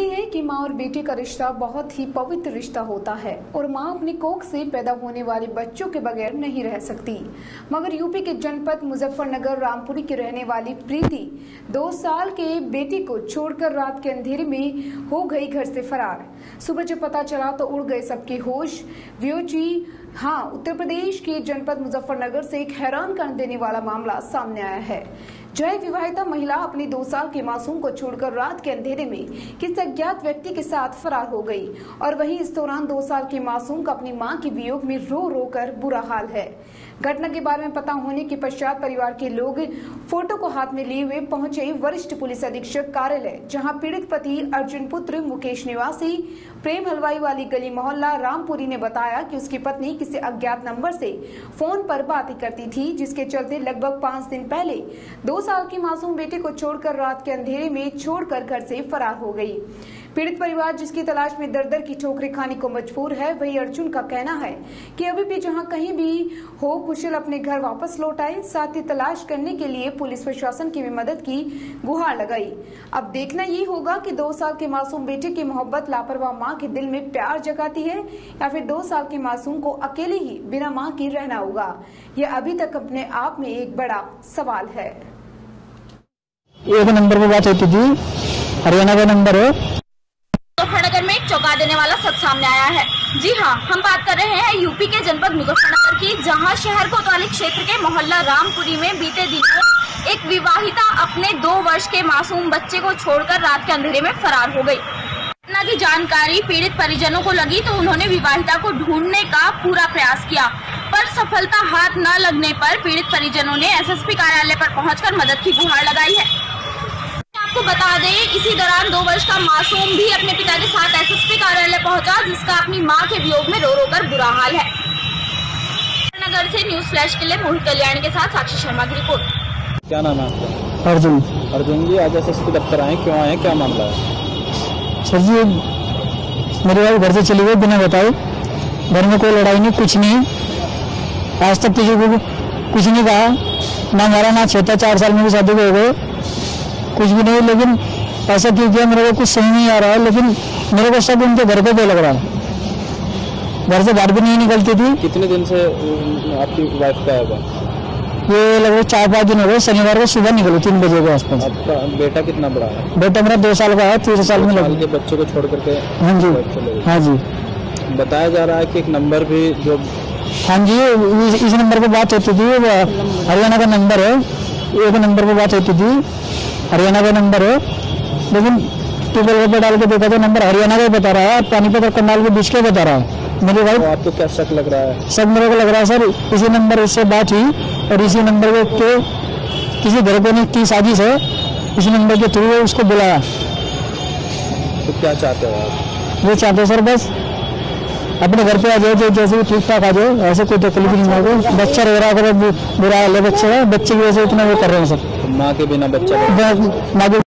कहते हैं कि माँ और बेटे का रिश्ता बहुत ही पवित्र रिश्ता होता है और माँ अपनी कोख से पैदा होने वाले बच्चों के बगैर नहीं रह सकती। मगर यूपी के जनपद मुजफ्फरनगर, रामपुरी की रहने वाली प्रीति दो साल के बेटी को छोड़कर रात के अंधेरे में हो गई घर से फरार। सुबह जब पता चला तो उड़ गए सबके होश। व्योची हाँ उत्तर प्रदेश के जनपद मुजफ्फरनगर से एक हैरान कर देने वाला मामला सामने आया है। जय विवाहिता महिला अपने दो साल के मासूम को छोड़कर रात के अंधेरे में किसी अज्ञात व्यक्ति के साथ फरार हो गई और वहीं इस दौरान दो साल के मासूम का अपनी माँ के वियोग में रो रो कर बुरा हाल है। घटना के बारे में पता होने के पश्चात परिवार के लोग फ़ोटो को हाथ में लिए हुए पहुँचे वरिष्ठ पुलिस अधीक्षक कार्यालय, जहाँ पीड़ित पति अर्जुन पुत्र मुकेश निवासी, प्रेम हलवाई वाली गली मोहल्ला रामपुरी ने बताया कि उसकी पत्नी किसी अज्ञात नंबर से फ़ोन पर बातें करती थी, जिसके चलते लगभग पाँच दिन पहले दो साल के मासूम बेटे को छोड़कर रात के अंधेरे में छोड़कर घर से फरार हो गई। पीड़ित परिवार जिसकी तलाश में दर दर की ठोकरें खाने को मजबूर है, वही अर्जुन का कहना है कि अभी भी जहाँ कहीं भी हो, कुशल अपने घर वापस लौट आए। साथ ही तलाश करने के लिए पुलिस प्रशासन की भी मदद की गुहार लगाई। अब देखना ये होगा कि दो साल के मासूम बेटे की मोहब्बत, लापरवाह माँ के दिल में प्यार जगाती है या फिर दो साल के मासूम को अकेले ही बिना माँ के रहना होगा। यह अभी तक अपने आप में एक बड़ा सवाल है। एक नंबर पे बात होती थी। हरियाणा का नंबर है। मुजफ्फरनगर में एक चौंका देने वाला सच सामने आया है। जी हाँ हम बात कर रहे हैं यूपी के जनपद मुजफ्फरनगर की, जहाँ शहर कोतवाली क्षेत्र के मोहल्ला रामपुरी में बीते दिनों एक विवाहिता अपने दो वर्ष के मासूम बच्चे को छोड़कर रात के अंधेरे में फरार हो गई। घटना की जानकारी पीड़ित परिजनों को लगी तो उन्होंने विवाहिता को ढूँढने का पूरा प्रयास किया, पर सफलता हाथ न लगने पर पीड़ित परिजनों ने एसएसपी कार्यालय पर पहुंचकर मदद की गुहार लगाई है। बता दें इसी दौरान दो वर्ष का मासूम भी अपने पिता के साथ एसएसपी कार्यालय पहुँचा जिसका अपनी माँ के वियोग में रो रो कर बुरा हाल है। नगर से न्यूज़ फ्लैश के लिए मोहित कल्याण के साथ साक्षी शर्मा की रिपोर्ट। क्या नाम है आपका? अर्जुन। अर्जुन जी आज एसएसपी दफ्तर आए क्यों आए क्या मामला है? सर जी मेरे वाइफ घर से चली गई बिना बताए। घर में कोई लड़ाई नहीं कुछ नहीं। आज तक किसी को कुछ नहीं कहा ना मारा ना छोटा चार साल में भी शादी को हो गए कुछ भी नहीं लेकिन ऐसा क्यों किया? मेरे को कुछ समझ नहीं आ रहा है लेकिन मेरे को सब उनके घर पे लग रहा है। घर से बाहर भी नहीं निकलती थी। कितने दिन से आपकी वाइफ का होगा ये लगभग चार पाँच दिन हो गए शनिवार को सुबह निकली तीन बजे के आसपास। आपका बेटा कितना बड़ा है? बेटा मेरा दो साल का है तीसरे साल में लग बच्चे को छोड़ करके हाँ जी। हाँ जी। बताया जा रहा है कि एक नंबर भी जो हाँ जी इस नंबर पर बात होती थी हरियाणा का नंबर है एक नंबर पर बात होती थी। हरियाणा का नंबर है। लेकिन ट्यूबवेल पे डाल के देखा तो नंबर हरियाणा का ही बता रहा है और पानीपत और करनाल के बीच के बता रहा है। मेरी तो वाइफ आपको क्या शक लग रहा है? सब मेरे को लग रहा है सर इसी नंबर से बात हुई और इसी नंबर के किसी घर को की साजिश है इसी नंबर के थ्रू उसको बुलाया। तो क्या चाहते हो आप? वो चाहते हैं सर बस। अपने घर पे आ जाओ जो जैसे भी ठीक ठाक आ जाओ ऐसे कोई तकलीफ़ नहीं होगा। बच्चा वगैरह अगर बुरा हाल है बच्चे का बच्चे की वजह से इतना वो कर रहे हैं सर माँ के बिना बच्चा माँ के